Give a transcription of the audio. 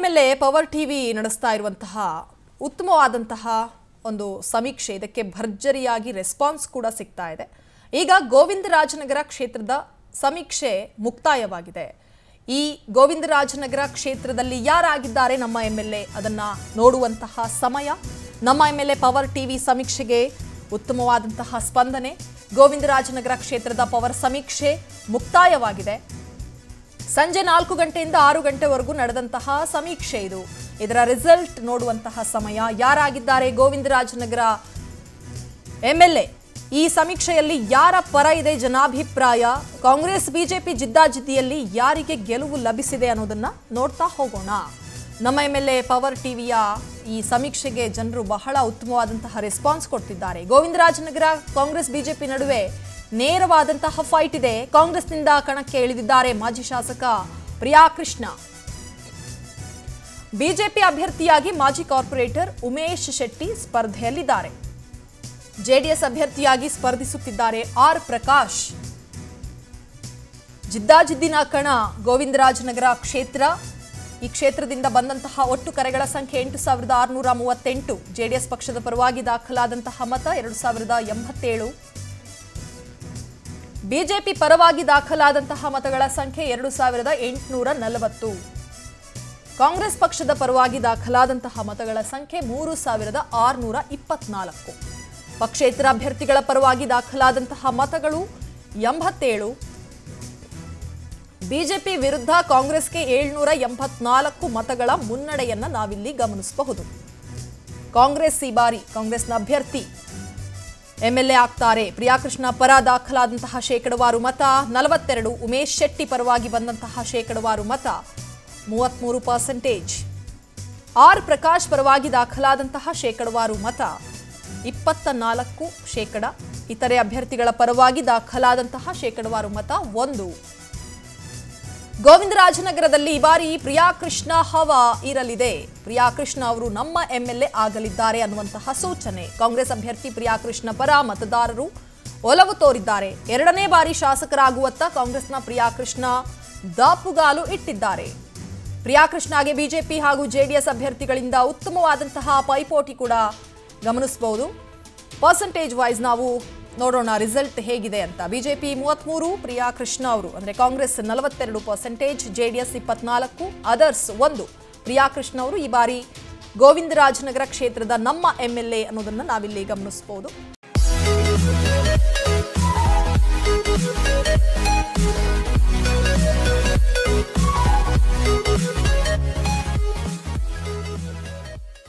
M L A power TV ನಡೆಸ್ತಾ ಇರುವಂತಹ ಉತ್ತಮವಾದಂತಹ ಒಂದು ಸಮೀಕ್ಷೆ, ಇದಕ್ಕೆ ಭರ್ಜರಿಯಾಗಿ ರೆಸ್ಪಾನ್ಸ್ ಕೂಡ ಸಿಗ್ತಾ ಇದೆ. ಈಗ ಗೋವಿಂದರಾಜನಗರ ಕ್ಷೇತ್ರದ ಸಮೀಕ್ಷೆ ಮುಕ್ತಾಯವಾಗಿದೆ. ಈ ಗೋವಿಂದರಾಜನಗರ ಕ್ಷೇತ್ರದಲ್ಲಿ ಯಾರಾಗಿದ್ದಾರೆ? ನಮ್ಮ ಎಂ ಎಲ್ ಎ ಅದನ್ನ ನೋಡುವಂತಹ ಸಮಯ. ನಮ್ಮ M L A power TV ಸಮೀಕ್ಷೆಗೆ ಉತ್ತಮವಾದಂತಹ ಸ್ಪಂದನೆ. ಗೋವಿಂದರಾಜನಗರ ಕ್ಷೇತ್ರದ ಪವರ್ ಸಮೀಕ್ಷೆ ಮುಕ್ತಾಯವಾಗಿದೆ. ಸಂಜೆ ನಾಲ್ಕು ಗಂಟೆಯಿಂದ ಆರು ಗಂಟೆವರೆಗೂ ನಡೆದಂತಹ ಸಮೀಕ್ಷೆ ಇದು. ಇದರ ರಿಸಲ್ಟ್ ನೋಡುವಂತಹ ಸಮಯ. ಯಾರಾಗಿದ್ದಾರೆ? ಗೋವಿಂದರಾಜನಗರ ಎಂಎಲ್ಎ. ಈ ಸಮೀಕ್ಷೆಯಲ್ಲಿ ಯಾರ ಪರ ಇದೆ ಜನಾಭಿಪ್ರಾಯ? ಕಾಂಗ್ರೆಸ್, ಬಿಜೆಪಿ ಜಿದ್ದಾಜಿದ್ದಿಯಲ್ಲಿ ಯಾರಿಗೆ ಗೆಲುವು ಲಭಿಸಿದೆ ಅನ್ನೋದನ್ನ ನೋಡ್ತಾ ಹೋಗೋಣ. ನಮ್ಮ ಎಂ ಎಲ್ ಎ ಪವರ್ ಟಿವಿಯ ಈ ಸಮೀಕ್ಷೆಗೆ ಜನರು ಬಹಳ ಉತ್ತಮವಾದಂತಹ ರೆಸ್ಪಾನ್ಸ್ ಕೊಡ್ತಿದ್ದಾರೆ. ಗೋವಿಂದರಾಜನಗರ ಕಾಂಗ್ರೆಸ್, ಬಿಜೆಪಿ ನಡುವೆ ನೇರವಾದಂತಹ ಫೈಟ್ ಇದೆ. ಕಾಂಗ್ರೆಸ್ನಿಂದ ಕಣಕ್ಕೆ ಇಳಿದಿದ್ದಾರೆ ಮಾಜಿ ಶಾಸಕ ಪ್ರಿಯಾಕೃಷ್ಣ ಬಿಜೆಪಿ ಅಭ್ಯರ್ಥಿಯಾಗಿ ಮಾಜಿ ಕಾರ್ಪೊರೇಟರ್ ಉಮೇಶ್ ಶೆಟ್ಟಿ ಸ್ಪರ್ಧೆಯಲ್ಲಿದ್ದಾರೆ. ಜೆಡಿಎಸ್ ಅಭ್ಯರ್ಥಿಯಾಗಿ ಸ್ಪರ್ಧಿಸುತ್ತಿದ್ದಾರೆ ಆರ್ ಪ್ರಕಾಶ್. ಜಿದ್ದಾಜಿದ್ದಿನ ಕಣ ಗೋವಿಂದರಾಜನಗರ ಕ್ಷೇತ್ರ. ಈ ಕ್ಷೇತ್ರದಿಂದ ಬಂದಂತಹ ಒಟ್ಟು ಕರೆಗಳ ಸಂಖ್ಯೆ ಎಂಟು ಸಾವಿರದ ಆರುನೂರ ಮೂವತ್ತೆಂಟು. ಜೆಡಿಎಸ್ ಪಕ್ಷದ ಪರವಾಗಿ ದಾಖಲಾದಂತಹ ಮತ ಎರಡು ಸಾವಿರದ ಎಂಬತ್ತೇಳು. ಬಿಜೆಪಿ ಪರವಾಗಿ ದಾಖಲಾದಂತಹ ಮತಗಳ ಸಂಖ್ಯೆ ಎರಡು ಸಾವಿರದ ಎಂಟುನೂರ ನಲವತ್ತು. ಕಾಂಗ್ರೆಸ್ ಪಕ್ಷದ ಪರವಾಗಿ ದಾಖಲಾದಂತಹ ಮತಗಳ ಸಂಖ್ಯೆ ಮೂರು ಸಾವಿರದ ಆರುನೂರ ಇಪ್ಪತ್ನಾಲ್ಕು. ಪಕ್ಷೇತರ ಅಭ್ಯರ್ಥಿಗಳ ಪರವಾಗಿ ದಾಖಲಾದಂತಹ ಮತಗಳು ಎಂಬತ್ತೇಳು. ಬಿಜೆಪಿ ವಿರುದ್ಧ ಕಾಂಗ್ರೆಸ್ಗೆ ಏಳ್ನೂರ ಎಂಬತ್ನಾಲ್ಕು ಮತಗಳ ಮುನ್ನಡೆಯನ್ನ ನಾವಿಲ್ಲಿ ಗಮನಿಸಬಹುದು. ಕಾಂಗ್ರೆಸ್ ಈ ಬಾರಿ ಕಾಂಗ್ರೆಸ್ನ ಅಭ್ಯರ್ಥಿ ಎಂಎಲ್ಎ ಆಗ್ತಾರೆ. ಪ್ರಿಯಾಕೃಷ್ಣ ಪರ ದಾಖಲಾದಂತಹ ಶೇಕಡವಾರು ಮತ, ನಲವತ್ತೆರಡು ಉಮೇಶ್ ಶೆಟ್ಟಿ ಪರವಾಗಿ ಬಂದಂತಹ ಶೇಕಡವಾರು ಮತ, ಮೂವತ್ಮೂರು ಪರ್ಸೆಂಟೇಜ್ ಆರ್ ಪ್ರಕಾಶ್ ಪರವಾಗಿ ದಾಖಲಾದಂತಹ ಶೇಕಡವಾರು ಮತ ಇಪ್ಪತ್ತ ನಾಲ್ಕು ಶೇಕಡ. ಇತರೆ ಅಭ್ಯರ್ಥಿಗಳ ಪರವಾಗಿ ದಾಖಲಾದಂತಹ ಶೇಕಡವಾರು ಮತ, ಒಂದು. ಗೋವಿಂದರಾಜನಗರದಲ್ಲಿ ಈ ಬಾರಿ ಪ್ರಿಯಾಕೃಷ್ಣ ಹವ ಇರಲಿದೆ. ಪ್ರಿಯಾಕೃಷ್ಣ ಅವರು ನಮ್ಮ ಎಂಎಲ್ಎ ಆಗಲಿದ್ದಾರೆ ಅನ್ನುವಂತಹ ಸೂಚನೆ. ಕಾಂಗ್ರೆಸ್ ಅಭ್ಯರ್ಥಿ ಪ್ರಿಯಾಕೃಷ್ಣ ಪರ ಮತದಾರರು ಒಲವು ತೋರಿದ್ದಾರೆ. ಎರಡನೇ ಬಾರಿ ಶಾಸಕರಾಗುವತ್ತ ಕಾಂಗ್ರೆಸ್ನ ಪ್ರಿಯಾಕೃಷ್ಣ ದಾಪುಗಾಲು ಇಟ್ಟಿದ್ದಾರೆ. ಪ್ರಿಯಾಕೃಷ್ಣಗೆ ಬಿಜೆಪಿ ಹಾಗೂ ಜೆಡಿಎಸ್ ಅಭ್ಯರ್ಥಿಗಳಿಂದ ಉತ್ತಮವಾದಂತಹ ಪೈಪೋಟಿ ಕೂಡ ಗಮನಿಸಬಹುದು. ಪರ್ಸೆಂಟೇಜ್ ವೈಸ್ ನಾವು ನೋಡೋಣ ರಿಸಲ್ಟ್ ಹೇಗಿದೆ ಅಂತ. ಬಿಜೆಪಿ ಮೂವತ್ತ್ಮೂರು ಪ್ರಿಯಾ ಕೃಷ್ಣ ಅವರು, ಅಂದರೆ ಕಾಂಗ್ರೆಸ್ ನಲವತ್ತೆರಡು ಪರ್ಸೆಂಟೇಜ್ ಜೆ ಡಿ ಎಸ್ ಇಪ್ಪತ್ನಾಲ್ಕು ಅದರ್ಸ್ ಒಂದು. ಪ್ರಿಯಾ ಕೃಷ್ಣ ಅವರು ಈ ಬಾರಿ ಗೋವಿಂದರಾಜನಗರ ಕ್ಷೇತ್ರದ ನಮ್ಮ ಎಂ ಎಲ್ ಎ ಅನ್ನೋದನ್ನು ನಾವಿಲ್ಲಿ ಗಮನಿಸ್ಬೋದು.